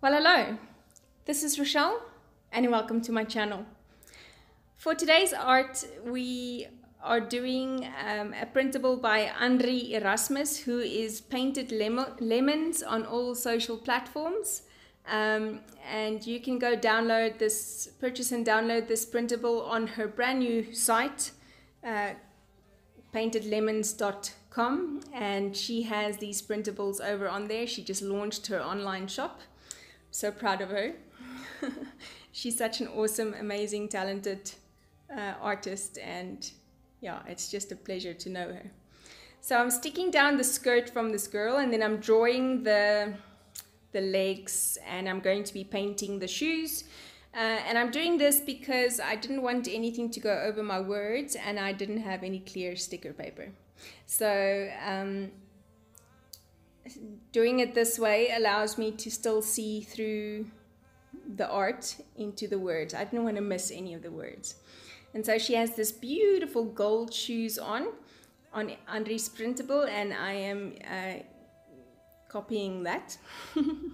Well, hello. This is Rochelle, and welcome to my channel. For today's art, we are doing um, a printable by Andri Erasmus, who is painted lemons on all social platforms. Um, and you can go download this, purchase and download this printable on her brand new site, uh, paintedlemons.com. And she has these printables over on there. She just launched her online shop. So proud of her. She's such an awesome, amazing, talented uh, artist. And yeah, it's just a pleasure to know her. So I'm sticking down the skirt from this girl and then I'm drawing the the legs and I'm going to be painting the shoes. Uh, and I'm doing this because I didn't want anything to go over my words and I didn't have any clear sticker paper. So um, doing it this way allows me to still see through the art into the words. I didn't want to miss any of the words. And so she has this beautiful gold shoes on, on Andri's printable, and I am uh, copying that. um,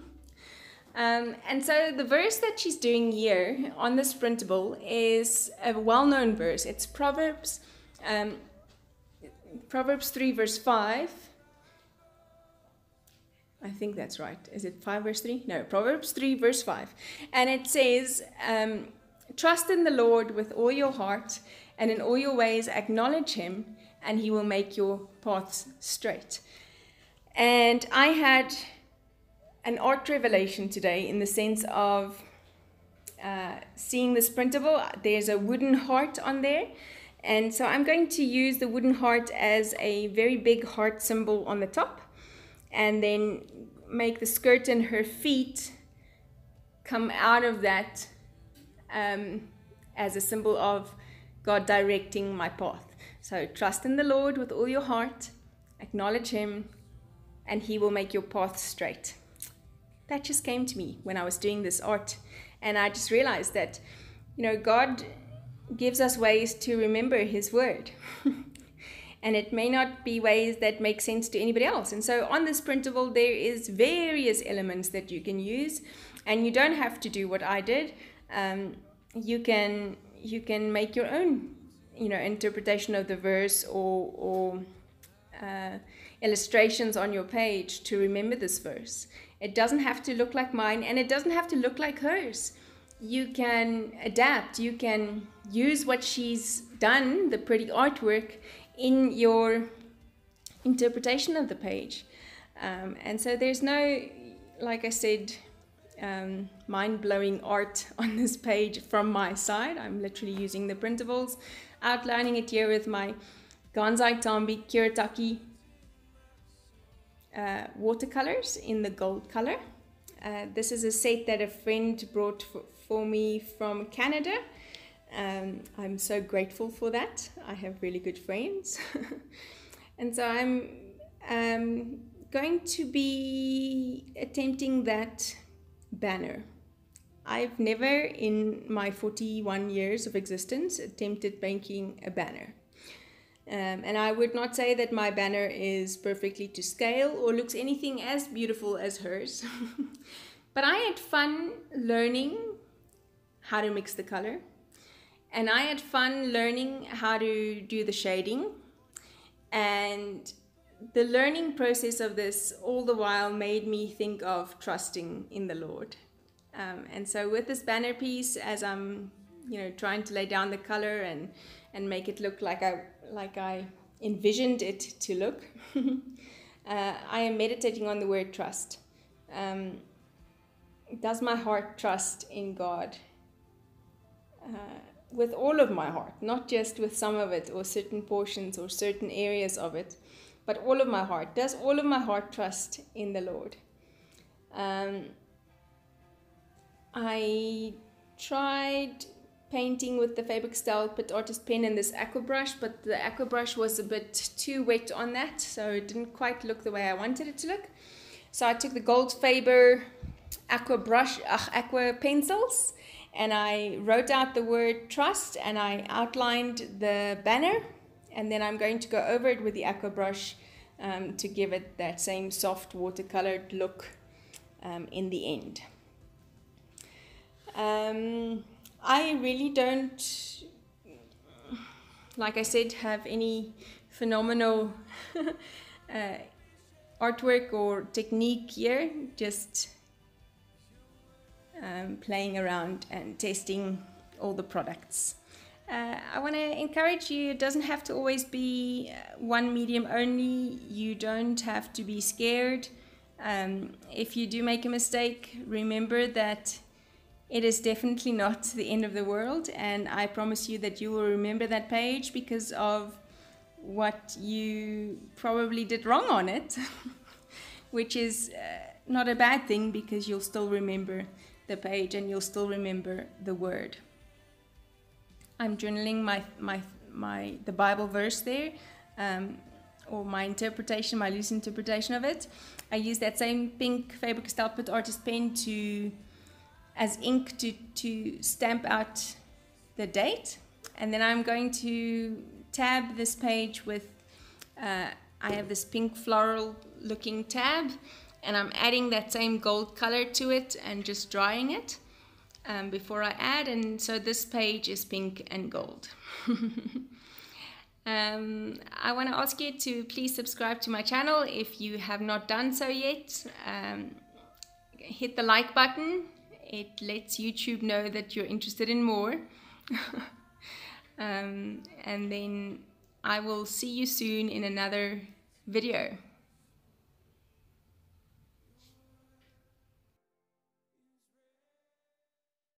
and so the verse that she's doing here on this printable is a well-known verse. It's Proverbs, um, Proverbs 3 verse 5. I think that's right. Is it 5 verse 3? No, Proverbs 3 verse 5. And it says, um, Trust in the Lord with all your heart, and in all your ways acknowledge him, and he will make your paths straight. And I had an art revelation today in the sense of uh, seeing this printable. There's a wooden heart on there. And so I'm going to use the wooden heart as a very big heart symbol on the top and then make the skirt and her feet come out of that um, as a symbol of God directing my path. So trust in the Lord with all your heart, acknowledge Him, and he will make your path straight. That just came to me when I was doing this art. And I just realized that, you know, God gives us ways to remember his word. and it may not be ways that make sense to anybody else. And so on this printable, there is various elements that you can use. And you don't have to do what I did. Um, you can you can make your own you know interpretation of the verse or or uh, illustrations on your page to remember this verse. It doesn't have to look like mine and it doesn't have to look like hers. You can adapt, you can use what she's done, the pretty artwork, in your interpretation of the page. Um, and so there's no, like I said, um, mind-blowing art on this page from my side. I'm literally using the printables, outlining it here with my Gansai Tambi Kuretake uh, watercolors in the gold color. Uh, this is a set that a friend brought for, for me from Canada. Um, I'm so grateful for that. I have really good friends. and so I'm um, going to be attempting that banner. I've never in my 41 years of existence attempted making a banner. Um, and I would not say that my banner is perfectly to scale or looks anything as beautiful as hers. but I had fun learning how to mix the color. And I had fun learning how to do the shading. And the learning process of this all the while made me think of trusting in the Lord. Um, and so with this banner piece, as I'm, you know, trying to lay down the color and, and make it look like I like I envisioned it to look. uh, I am meditating on the word trust. Um, does my heart trust in God? Uh, with all of my heart, not just with some of it or certain portions or certain areas of it, but all of my heart. Does all of my heart trust in the Lord? Um, I tried painting with the Faber-Castell Pitt Artist pen and this aqua brush, but the aqua brush was a bit too wet on that, so it didn't quite look the way I wanted it to look. So I took the Gold Faber aqua brush, uh, aqua pencils, and I wrote out the word trust and I outlined the banner, and then I'm going to go over it with the aqua brush um, to give it that same soft watercolored look um, in the end. Um, I really don't, like I said, have any phenomenal uh, artwork or technique here, just um, playing around and testing all the products. Uh, I want to encourage you, it doesn't have to always be uh, one medium only. You don't have to be scared. Um, if you do make a mistake, remember that it is definitely not the end of the world, and I promise you that you will remember that page because of what you probably did wrong on it, which is uh, not a bad thing because you'll still remember the page and you'll still remember the word. I'm journaling my my my the Bible verse there, um, or my interpretation, my loose interpretation of it. I use that same pink Faber-Castell Pitt Artist pen to as ink to to stamp out the date, and then I'm going to tab this page with. Uh, I have this pink floral looking tab and I'm adding that same gold color to it and just drying it um, before I add and so this page is pink and gold. um, I want to ask you to please subscribe to my channel if you have not done so yet. Um, hit the like button. It lets YouTube know that you're interested in more. Um, and then I will see you soon in another video.